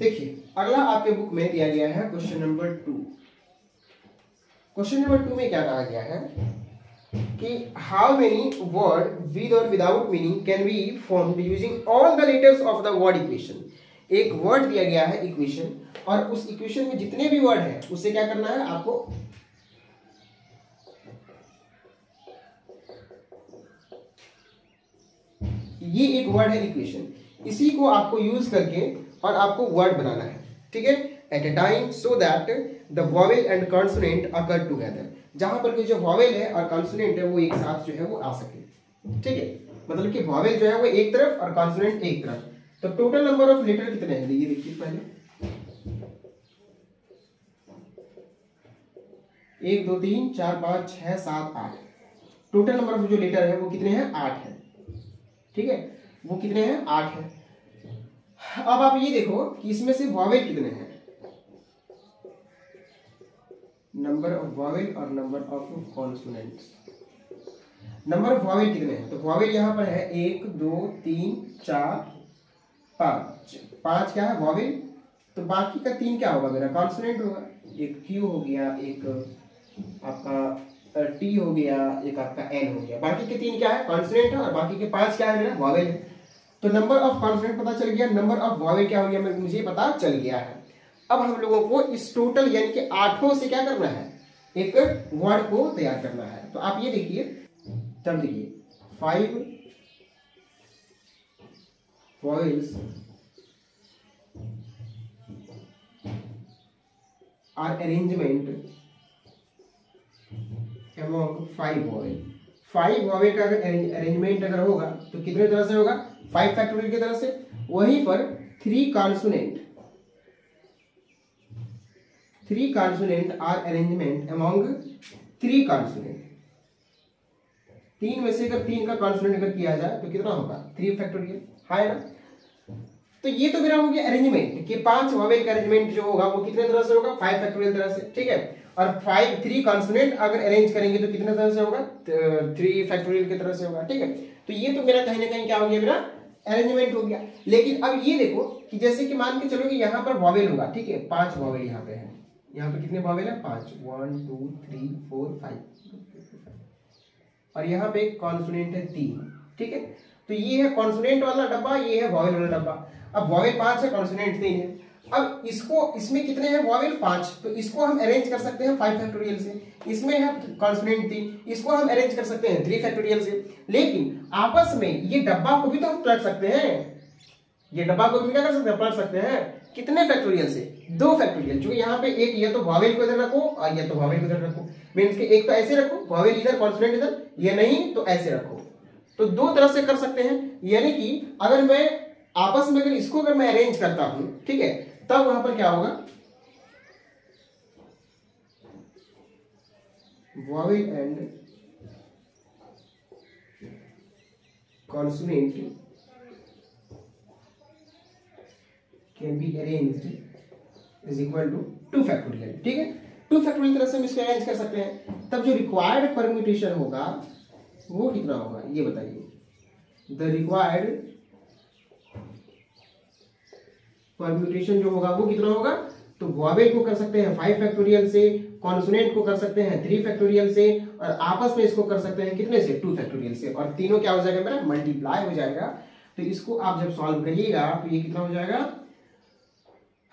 देखिए, अगला आपके बुक में दिया गया है question number two question number two में क्या कहा गया है? कि हाउ मेनी वर्ड विद और without meaning can be form using all the letters of the word equation एक वर्ड दिया गया है इक्वेशन और उस इक्वेशन में जितने भी वर्ड है, उसे क्या करना है आपको? ये एक वर्ड है इक्वेशन इसी को आपको यूज़ करके और आपको वर्ड बनाना है, ठीक है? At a time so that the vowel and consonant occur together जहाँ पर जो वॉवेल है और कॉन्सोनेंट है, वो एक साथ जो है वो आ सके, ठीक है? मतलब कि वॉवेल जो है वो एक तरफ़ और कॉन्सोनेंट एक तरफ़। तो टोटल नंबर ऑफ़ लेटर कितने हैं? ये देखिए पहले। एक, दो, तीन, चार, पाँच, छह, सात, आठ। टोटल नंबर ऑफ़ जो लेटर है, वो कितने हैं? आठ है। ठीक है? वो कितने हैं? आठ है। अब आप ये देखो कि इसमें से वॉवेल कितने हैं? नंबर ऑफ़ वॉवेल और number of consonants number of vowel कितने हैं? तो वॉवेल यहाँ पर है एक, दो, तीन, चार, पाँच। पाँच क्या है? वॉवेल तो बाकी का तीन क्या होगा मेरा? कॉन्सोनेंट होगा। एक क्यू हो गया, एक आपका टी हो गया, एक आपका एन हो गया। बाकी के तीन क्या है? कॉन्सोनेंट है और बाकी के पाँच क्या है मेरा? वॉवेल है। तो नंबर ऑफ़ कॉन्सोनेंट पता चल गया नंबर ऑफ़ वॉवेल क्या हो गया? मुझे पता चल गया है। अब हम लोगों को इस टोटल यानी कि आठों से क्या करना है? एक वर्ड को तैयार करना है। तो आप ये देखिए, तब देखिए five vowels are arrangement among five vowel five vowel का अरेंजमेंट अगर होगा तो कितने तरह से होगा? फाइव फैक्टोरियल की तरह से, वहीं पर three consonant three consonant are arrangement among three consonant तीन में से अगर तीन का कॉन्सोनेंट अगर किया जाए तो कितना होगा? थ्री फैक्टोरियल है ना? तो ये तो मेरा हो गया अरेंजमेंट कि पाँच वॉवेल का अरेंजमेंट जो होगा, वो कितने तरह से होगा? फाइव फैक्टोरियल तरह से, ठीक है? और फाइव थ्री कॉन्सोनेंट अगर अरेंज करेंगे तो कितने तरह से होगा? थ्री फैक्टोरियल की तरह से होगा, ठीक है? तो ये तो मेरा कहीं ना कहीं क्या हो गया मेरा? अरेंजमेंट हो गया। लेकिन अब ये देखो कि जैसे कि मान के चलो कि यहाँ पर वॉवेल होगा, ठीक है? पाँच वॉवेल यहाँ पे है। यहाँ पे कितने वॉवेल है? पाँच। One two three four five और यहाँ पे कॉन्सोनेंट है तीन, ठीक है? तो ये है कॉन्सोनेंट वाला डब्बा, ये है वॉवेल वाला डब्बा। अब वॉवेल पाँच है कॉन्सोनेंट तीन है। अब इसको, इसमें कितने हैं? वॉवेल पाँच। तो इसको हम अरेंज कर सकते हैं फाइव फैक्टोरियल से। इसमें है कॉन्सोनेंट तीन। इसको हम अरेंज कर सकते हैं थ्री फैक्टोरियल से। लेकिन आपस में ये डब्बा को भी तो हम पलट सकते हैं। ये डब्बा को भी क्या कर सकते हैं? पलट सकते हैं। कितने फैक्टोरियल से? दो फैक्टोरियल जो यहाँ पे एक ये तो वॉवेल को इधर रखो और ये तो वॉवेल को इधर रखो। मीन्स के एक तो ऐसे रखो वॉवेल इधर कॉन्सोनेंट इधर, ये नहीं तो ऐसे रखो। तो दो तरह से कर सकते हैं। यानी कि अगर मैं आपस में अगर इसको अगर मैं अरेंज करता हूँ, ठीक है तब वहाँ पर क्या होगा? vowel and consonant can be arranged is equal to two factorial. ठीक है? टू फैक्टोरियल तरह से हम इसको अरेंज कर सकते हैं। तब जो रिक्वायर्ड परम्यूटेशन होगा, वो कितना होगा? ये बताइए। द रिक्वायर्ड परम्यूटेशन जो होगा वो कितना होगा? तो वॉवेल को कर सकते हैं फाइव फैक्टोरियल से कॉन्सोनेंट को कर सकते हैं थ्री फैक्टोरियल से और आपस में इसको कर सकते हैं कितने से? टू फैक्टोरियल से। और तीनों क्या हो जाएगा मेरा? मल्टीप्लाई हो जाएगा। तो इसको आप जब सॉल्व करिएगा तो ये कितना हो जाएगा?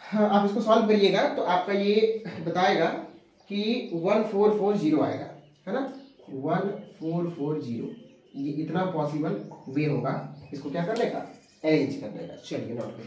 हाँ, आप इसको सॉल्व करिएगा तो आपका ये बताएगा कि वन फोर फोर ज़ीरो आएगा है ना? वन फोर फोर ज़ीरो ये इतना पॉसिबल वे होगा। इसको क्या करने का अरेंज करने का चलिए नोट